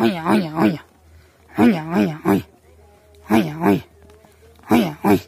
oya, oya, oya. Oya, ôi oya. ôi, oya. Oya, oya.